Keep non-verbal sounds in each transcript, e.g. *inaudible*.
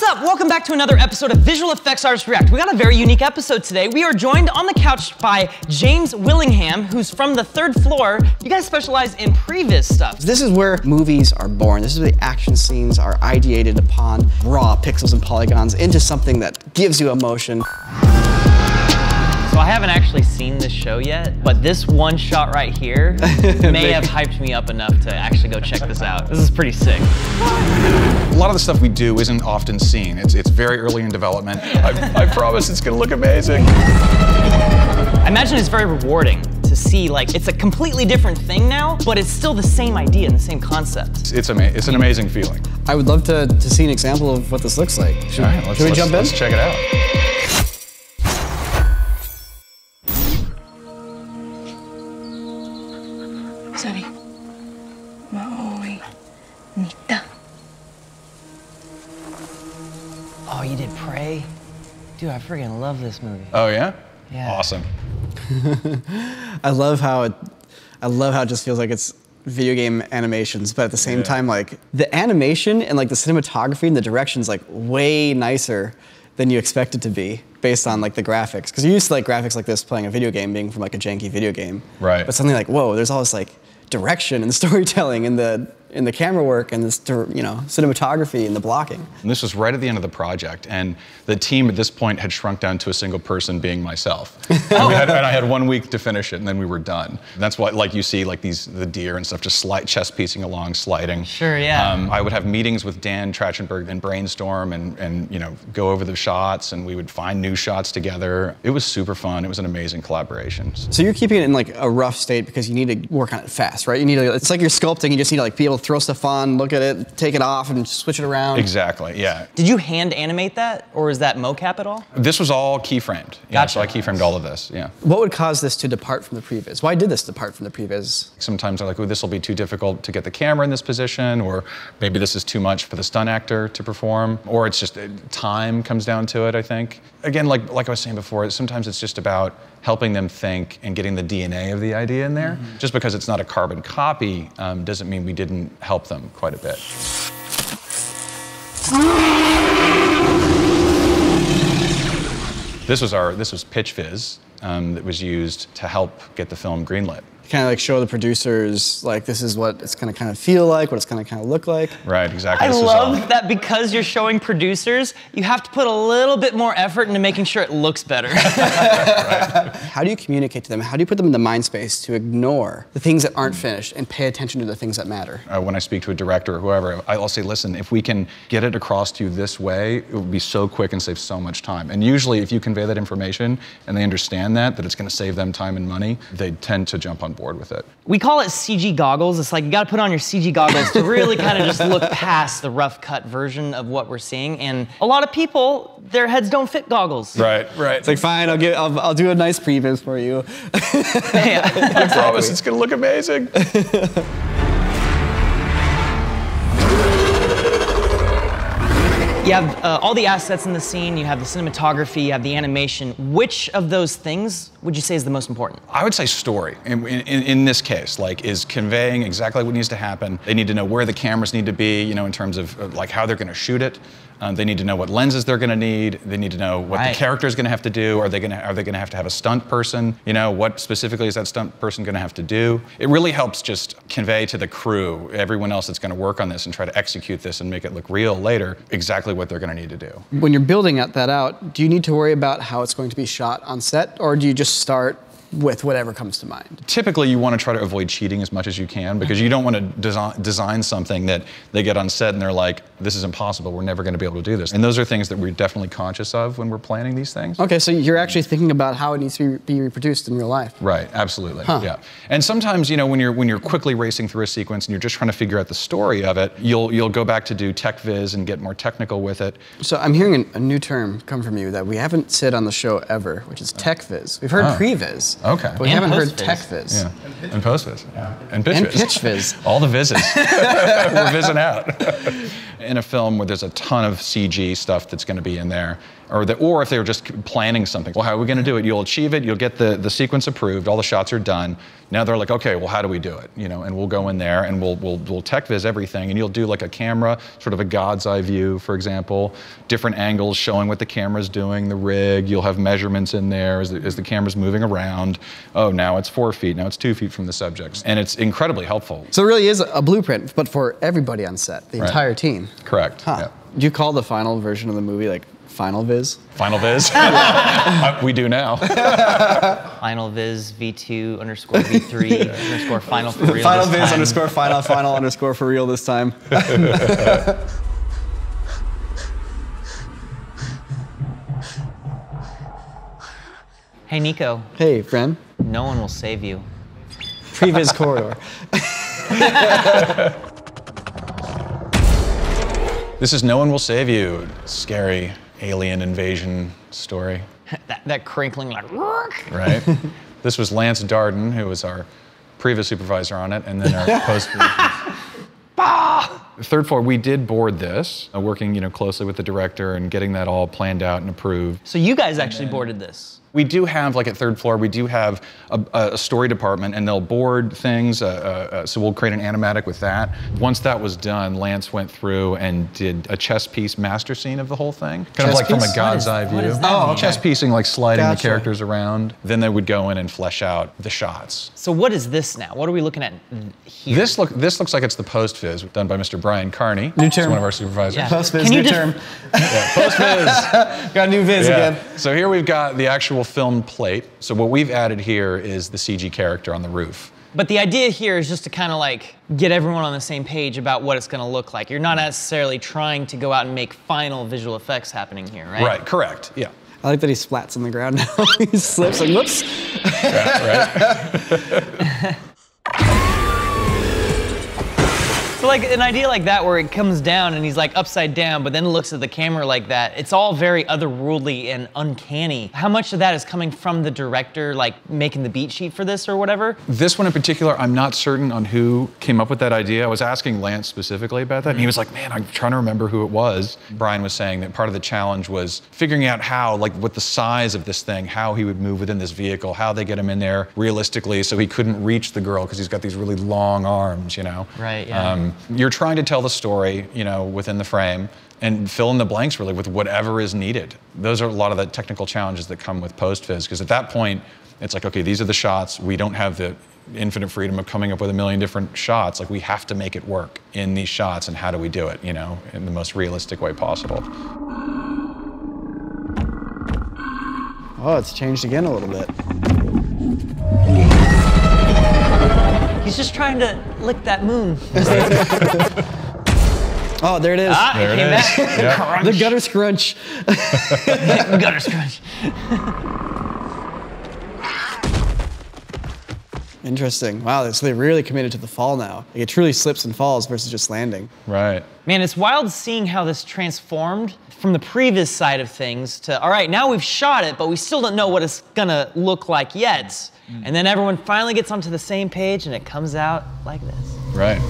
What's up? Welcome back to another episode of Visual Effects Artists React. We got a very unique episode today. We are joined on the couch by James Willingham, who's from the third floor. You guys specialize in previs stuff. This is where movies are born. This is where the action scenes are ideated upon raw pixels and polygons into something that gives you emotion. So I haven't actually seen this show yet, but this one shot right here *laughs* may have hyped me up enough to actually go check this out. This is pretty sick. A lot of the stuff we do isn't often seen. It's, it's very early in development. I, I promise it's gonna look amazing. I imagine it's very rewarding to see like it's a completely different thing now, but it's still the same idea and the same concept. It's, ama- it's an amazing feeling. I would love to, to see an example of what this looks like. Should, All right, let's, should we let's- jump in? Let's check it out. Oh, you did Prey? Dude, I freaking love this movie. Oh yeah? Yeah. Awesome. *laughs* I love how it, I love how it just feels like it's video game animations, but at the same Yeah. time, like the animation and like the cinematography and the direction's like way nicer than you expect it to be based on like the graphics. Because you're used to like graphics like this playing a video game being from like a janky video game. Right. But something like, whoa, there's all this like direction and *laughs* storytelling and the in the camera work and this dir- you know cinematography and the blocking. And this was right at the end of the project, and the team at this point had shrunk down to a single person, being myself. *laughs* and, had- and I had one week to finish it, and then we were done. And that's why, like you see, like these the deer and stuff, just slide, chest piecing along, sliding. Sure, yeah. Um, I would have meetings with Dan Trachtenberg and brainstorm, and and you know go over the shots, and we would find new shots together. It was super fun. It was an amazing collaboration. So you're keeping it in like a rough state because you need to work on it fast, right? You need to. It's like you're sculpting. You just need to like be able to throw stuff on, look at it, take it off, and switch it around. Exactly. Yeah. Did you hand animate that, or is that mocap at all? This was all keyframed. Yeah, Gotcha. So I keyframed all of this. Yeah. What would cause this to depart from the previs? Why did this depart from the previs? Sometimes they're like, oh, this will be too difficult to get the camera in this position, or maybe this is too much for the stunt actor to perform, or it's just uh, time comes down to it, I think. Again, like, like I was saying before, sometimes it's just about helping them think and getting the DNA of the idea in there. Just because it's not a carbon copy um, doesn't mean we didn't help them quite a bit. This was our this was Pitch Viz um, that was used to help get the film greenlit. Kind of like show the producers like this is what it's gonna kind of feel like, what it's gonna kind of look like. Right, exactly. I This was all- love that because you're showing producers, you have to put a little bit more effort into making sure it looks better. *laughs* How do you communicate to them? How do you put them in the mind space to ignore the things that aren't finished and pay attention to the things that matter? uh, when I speak to a director or whoever, I'll say, listen, if we can get it across to you this way, it would be so quick and save so much time. And usually, if you convey that information and they understand that, that it's going to save them time and money, they tend to jump on board with it. we call it CG goggles. It's like you got to put on your CG goggles to really *laughs* kind of just look past the rough cut version of what we're seeing. And a lot of people, their heads don't fit goggles. Right, right. It's like fine, I'll get, I'll, I'll do a nice previs for you. *laughs* Yeah. I promise *laughs* it's going to look amazing. You have uh, all the assets in the scene, you have the cinematography, you have the animation. Which of those things would you say is the most important? I would say story in, in, in this case, like is conveying exactly what needs to happen. They need to know where the cameras need to be, you know, in terms of like how they're going to shoot it. Um, they need to know what lenses they're going to need. They need to know what Right. the character is going to have to do. Are they going to are they going to have to have a stunt person? You know, what specifically is that stunt person going to have to do? It really helps just convey to the crew, everyone else that's going to work on this and try to execute this and make it look real later, exactly what they're going to need to do. When you're building that out, do you need to worry about how it's going to be shot on set, or do you just start with whatever comes to mind? typically you want to try to avoid cheating as much as you can because you don't want to design, design something that they get on set and they're like, this is impossible. We're never going to be able to do this. And those are things that we're definitely conscious of when we're planning these things. Okay, so you're actually thinking about how it needs to be, be reproduced in real life. Right, absolutely. Yeah. And sometimes, you know, when you're when you're quickly racing through a sequence and you're just trying to figure out the story of it, you'll you'll go back to do tech viz and get more technical with it. So I'm hearing a, a new term come from you that we haven't said on the show ever, which is tech viz. We've heard Oh. pre-viz, Okay. but we And haven't heard tech viz. Yeah. And post viz. Yeah. And pitch And viz. pitch viz. *laughs* All the vizzes. *laughs* we're vizzing out. *laughs* in a film where there's a ton of CG stuff that's going to be in there, or the, or if they were just planning something, well, how are we going to do it? You'll achieve it. You'll get the the sequence approved. All the shots are done. Now they're like, okay, well, how do we do it? You know, and we'll go in there and we'll we'll we'll tech viz everything, and you'll do like a camera, sort of a God's eye view, for example, different angles showing what the camera's doing, the rig. You'll have measurements in there as the, as the camera's moving around. Oh, now it's four feet. Now it's two feet from the subjects, and it's incredibly helpful. So it really is a blueprint, but for everybody on set, the Right. entire team. Correct. Huh. Yeah. Do you call the final version of the movie like Final Viz? Final Viz. *laughs* Uh, we do now. *laughs* Final Viz V2 underscore V3 *laughs* underscore Final for real. Final this Viz time. underscore final final underscore for real this time. Hey Niko, Hey, friend. no one will save you. Previz corridor. This is No One Will Save You. Scary alien invasion story, *laughs* That, that crinkling like. right? *laughs* this was Lance Darden, who was our previs supervisor on it, and then our *laughs* post. Third floor, we did board this, uh, working you know closely with the director and getting that all planned out and approved. So you guys actually boarded this. We do have, like at third floor, we do have a, a story department, and they'll board things. Uh, uh, uh, so we'll create an animatic with that. Once that was done, Lance went through and did a chess piece master scene of the whole thing, kind of Chess like from a God's What is- eye view. does that Oh, mean? chess piecing, like sliding Gotcha. the characters around. Then they would go in and flesh out the shots. So what is this now? What are we looking at here? This look, this looks like it's the post viz done by Mr. Brian Carney. New term. one of our supervisors. Yeah. Post Viz, new just- term. *laughs* Post viz. *laughs* Got a new Viz Yeah. again. So here we've got the actual film plate. So what we've added here is the CG character on the roof. But the idea here is just to kind of like get everyone on the same page about what it's going to look like. You're not necessarily trying to go out and make final visual effects happening here, right? Right, correct. Yeah. I like that he splats on the ground now. *laughs* he slips like, whoops. right. *laughs* So like an idea like that where it comes down and he's like upside down, but then looks at the camera like that. It's all very otherworldly and uncanny. How much of that is coming from the director, like making the beat sheet for this or whatever? This one in particular, I'm not certain on who came up with that idea. I was asking Lance specifically about that, and he was like, "Man, I'm trying to remember who it was." Brian was saying that part of the challenge was figuring out how, like, what the size of this thing, how he would move within this vehicle, how they get him in there realistically, so he couldn't reach the girl because he's got these really long arms, you know. Right, yeah. Um, you're trying to tell the story, you know, within the frame. And fill in the blanks really with whatever is needed. Those are a lot of the technical challenges that come with post viz because at that point, it's like, okay, these are the shots. We don't have the infinite freedom of coming up with a million different shots. Like we have to make it work in these shots, and how do we do it? You know, in the most realistic way possible. Oh, it's changed again a little bit. He's just trying to lick that moon. *laughs* Oh, there it is. Ah, There it it came is. back. Yeah. Crunch. the gutter scrunch. gutter scrunch. Interesting. Wow, so they really committed to the fall now. Like it truly slips and falls versus just landing. Right. Man, it's wild seeing how this transformed from the previs side of things to, all right, now we've shot it, but we still don't know what it's gonna look like yet. And then everyone finally gets onto the same page and it comes out like this. Right.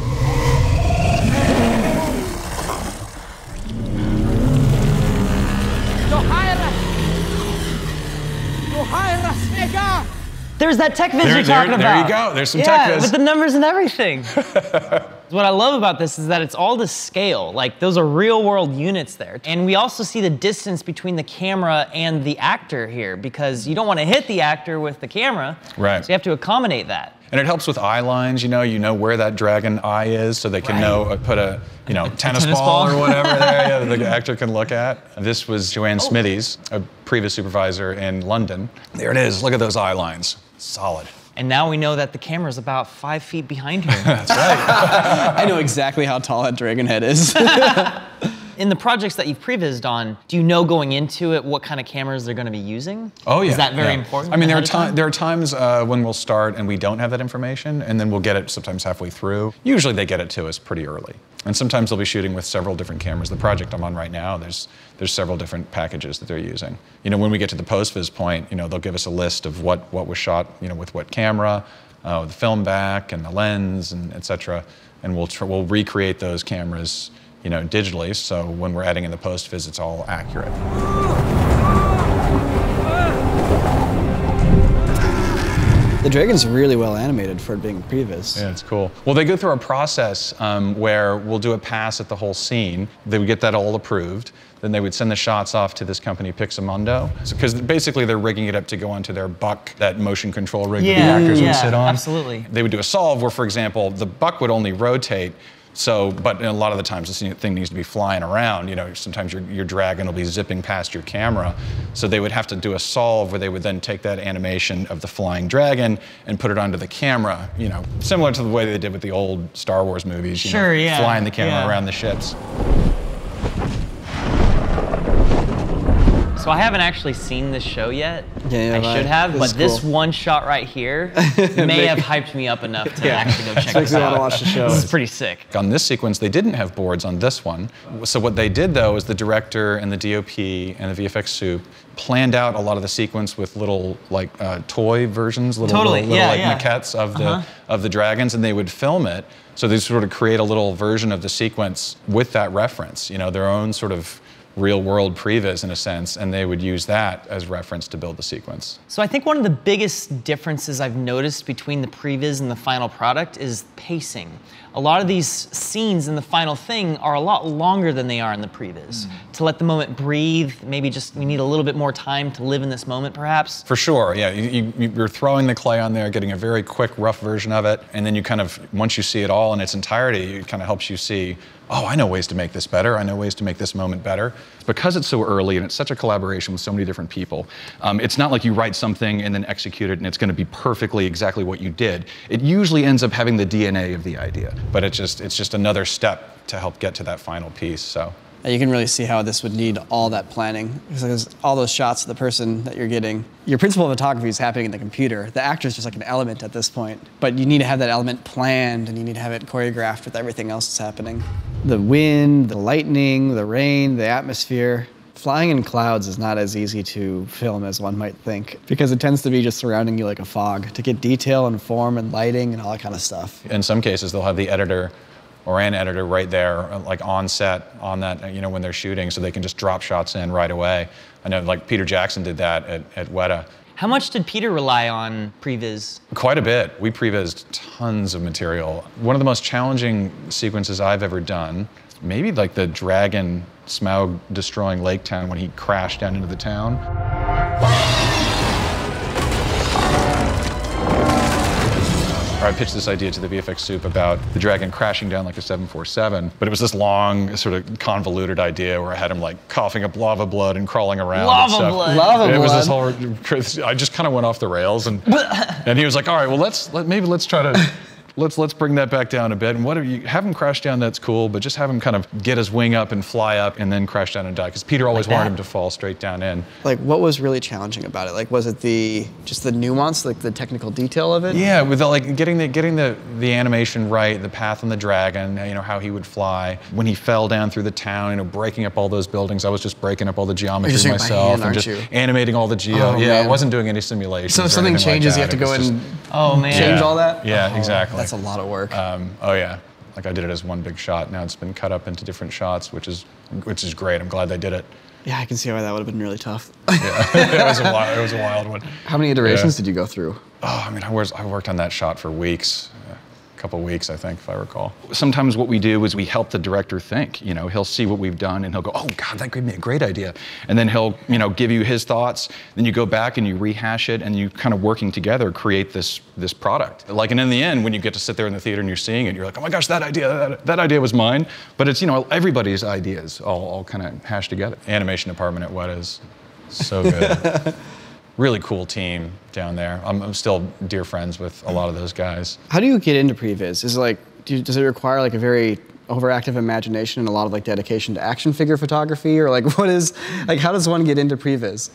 There's that tech viz There- you're there- talking there about. you go. There's some yeah, tech viz. with the numbers and everything. *laughs* what I love about this is that it's all to scale. Like those are real world units there. And we also see the distance between the camera and the actor here because you don't want to hit the actor with the camera. Right. So you have to accommodate that. And it helps with eye lines. You know, you know where that dragon eye is, so they can Right. know uh, put a you know tennis, tennis ball, ball. or whatever there. Yeah, the *laughs* actor can look at. This was Oh. Joanne Smithies, a previs supervisor in London. There it is. Look at those eye lines. Solid. And now we know that the camera's about five feet behind her. *laughs* That's right. *laughs* I know exactly how tall that dragon head is. In the projects that you've prevised on, do you know going into it what kind of cameras they're going to be using? Oh yeah. Is that very yeah. important? I mean, there are time? times there are times uh, when we'll start and we don't have that information, and then we'll get it sometimes halfway through. Usually they get it to us pretty early, and sometimes they'll be shooting with several different cameras. The project I'm on right now, there's there's several different packages that they're using. You know, when we get to the post viz point, you know, they'll give us a list of what what was shot, you know, with what camera, uh, the film back and the lens and et cetera, and we'll tr- we'll recreate those cameras you know, digitally. So when we're adding in the post viz, it's all accurate. The dragon's really well animated for it being previs. Yeah, it's cool. Well, they go through a process um, where we'll do a pass at the whole scene. They would get that all approved. Then they would send the shots off to this company, Pixomondo, because basically they're rigging it up to go onto their buck, that motion control rig that the Yeah, actors yeah, would sit on. absolutely. They would do a solve where, for example, the buck would only rotate. So, but a lot of the times this thing needs to be flying around. You know, sometimes your, your dragon will be zipping past your camera. So they would have to do a solve where they would then take that animation of the flying dragon and put it onto the camera. You know, similar to the way they did with the old Star Wars movies. You Sure, know, yeah, Flying the camera yeah. around the ships. So I haven't actually seen this show yet. Yeah, yeah, I right. should have, This but is this cool. one shot right here *laughs* may have hyped me up enough to actually go *laughs* check Makes this me want to out. watch the show. This is pretty sick. On this sequence, they didn't have boards on this one. So what they did though is the director and the DOP and the VFX soup planned out a lot of the sequence with little like uh, toy versions, little, Totally, little, yeah, like yeah. maquettes of the Uh-huh. of the dragons, and they would film it. So they sort of create a little version of the sequence with that reference. You know, their own sort of real world previs in a sense, and they would use that as reference to build the sequence. So I think one of the biggest differences I've noticed between the previs and the final product is pacing. A lot of these scenes in the final thing are a lot longer than they are in the previs. Mm-hmm. To let the moment breathe, maybe just we need a little bit more time to live in this moment perhaps. For sure, yeah. You, you, you're throwing the clay on there, getting a very quick, rough version of it, and then you kind of, once you see it all in its entirety, it kind of helps you see, oh, I know ways to make this better. I know ways to make this moment better. Because it's so early and it's such a collaboration with so many different people, um, it's not like you write something and then execute it and it's going to be perfectly exactly what you did. It usually ends up having the DNA of the idea, but it's just it's just another step to help get to that final piece. So. You can really see how this would need all that planning because all those shots of the person that you're getting, your principal photography is happening in the computer. The actor is just like an element at this point, but you need to have that element planned and you need to have it choreographed with everything else that's happening. The wind, the lightning, the rain, the atmosphere. Flying in clouds is not as easy to film as one might think because it tends to be just surrounding you like a fog to get detail and form and lighting and all that kind of stuff. in some cases they'll have the editor or an editor right there like on set on that you know when they're shooting so they can just drop shots in right away i know like peter jackson did that at, at weta How much did Peter rely on previs? quite a bit. We prevised tons of material. One of the most challenging sequences i've ever done maybe like the dragon smaug destroying lake town when he crashed down into the town I pitched this idea to the VFX soup about the dragon crashing down like a 747, but it was this long, sort of convoluted idea where I had him like coughing up lava blood and crawling around. and Lava stuff. blood. Lava It was this whole. I just kind of went off the rails, and and he was like, "All right, well, let's let, maybe let's try to." Let's let's bring that back down a bit, and whatever you have him crash down, that's cool. But just have him kind of get his wing up and fly up, and then crash down and die. Because Peter always Like wanted him to fall straight down in. Like, what was really challenging about it? Like, was it the just the nuance, like the technical detail of it? Yeah, with the, like getting the getting the the animation right, the path on the dragon, you know how he would fly when he fell down through the town, you know, breaking up all those buildings. I was just breaking up all the geometry just doing by myself hand, and aren't just you? animating all the geo. Oh, yeah, I wasn't doing any simulations. So if something anything like changes, you have to go was and just- Oh man. change Yeah. all that. Yeah, Oh, exactly. That's a lot of work. Um, oh yeah, like I did it as one big shot. Now it's been cut up into different shots, which is which is great. I'm glad they did it. yeah, I can see why that would have been really tough. *laughs* it was a wild, it was a wild one. How many iterations Yeah. did you go through? Oh, I mean, I, was, I worked on that shot for weeks, a couple weeks, I think, if I recall. Sometimes what we do is we help the director think. You know, he'll see what we've done and he'll go, "Oh God, that gave me a great idea," and then he'll, you know, give you his thoughts. Then you go back and you rehash it, and you kind of working together create this this product. Like, and in the end, when you get to sit there in the theater and you're seeing it, you're like, "Oh my gosh, that idea, that, that idea was mine." But it's you know everybody's ideas all, all kind of hashed together. Animation department at Weta is so good. *laughs* really cool team down there. I'm, I'm still dear friends with a lot of those guys. How do you get into previs? Is it like, do does it require like a very overactive imagination and a lot of like dedication to action figure photography, or like *laughs* what is like how does one get into previs?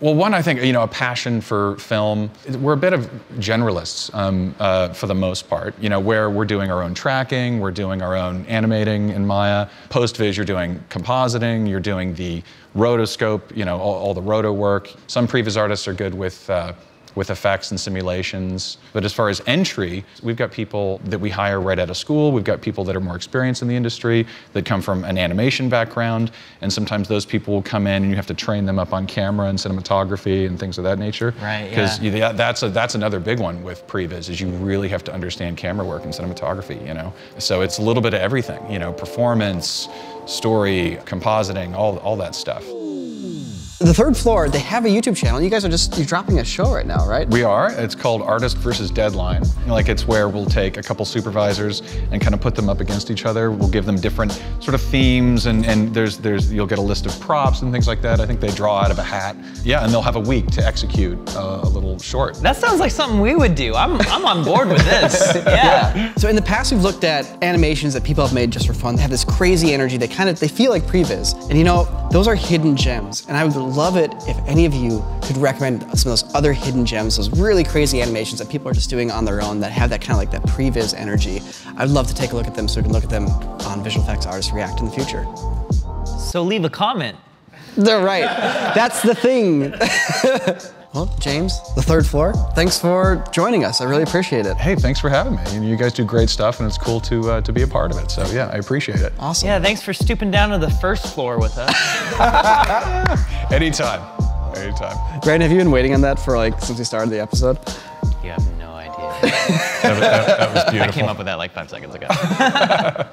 Well, one, I think, you know, a passion for film. We're a bit of generalists um, uh, for the most part, you know, where we're doing our own tracking, we're doing our own animating in Maya. Post-viz, you're doing compositing, you're doing the rotoscope, you know, all, all the roto work. Some previs artists are good with, uh, with effects and simulations. But as far as entry, we've got people that we hire right out of school. We've got people that are more experienced in the industry that come from an animation background. And sometimes those people will come in and you have to train them up on camera and cinematography and things of that nature. Right, Because yeah. that's, a, that's another big one with previs is you really have to understand camera work and cinematography, you know? So it's a little bit of everything, you know, performance, story, compositing, all, all that stuff. The third floor, they have a YouTube channel. You guys are just you're dropping a show right now, right? We are. It's called Artist versus Deadline. Like it's where we'll take a couple supervisors and kind of put them up against each other. We'll give them different sort of themes, and, and there's there's you'll get a list of props and things like that. I think they draw out of a hat. Yeah, and they'll have a week to execute uh, a little short. That sounds like something we would do. I'm, I'm on board with this. *laughs* Yeah. So in the past, we've looked at animations that people have made just for fun. They have this crazy energy. They kind of they feel like previs, and you know those are hidden gems. And I would love it if any of you could recommend some of those other hidden gems, those really crazy animations that people are just doing on their own that have that kind of like that previs energy. I'd love to take a look at them so we can look at them on Visual Effects Artists React in the future. So leave a comment. They're right. That's the thing. *laughs* well, James, the third floor. Thanks for joining us. I really appreciate it. Hey, thanks for having me. You guys do great stuff, and it's cool to uh, to be a part of it. So yeah, I appreciate it. Awesome. Yeah, thanks for stooping down to the first floor with us. *laughs* Anytime, anytime. Brandon, have you been waiting on that for like since we started the episode? You have no idea. *laughs* That was, that- that was I came up with that like five seconds ago. *laughs*